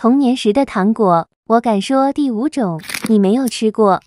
童年时的糖果我敢说第五种你没有吃过。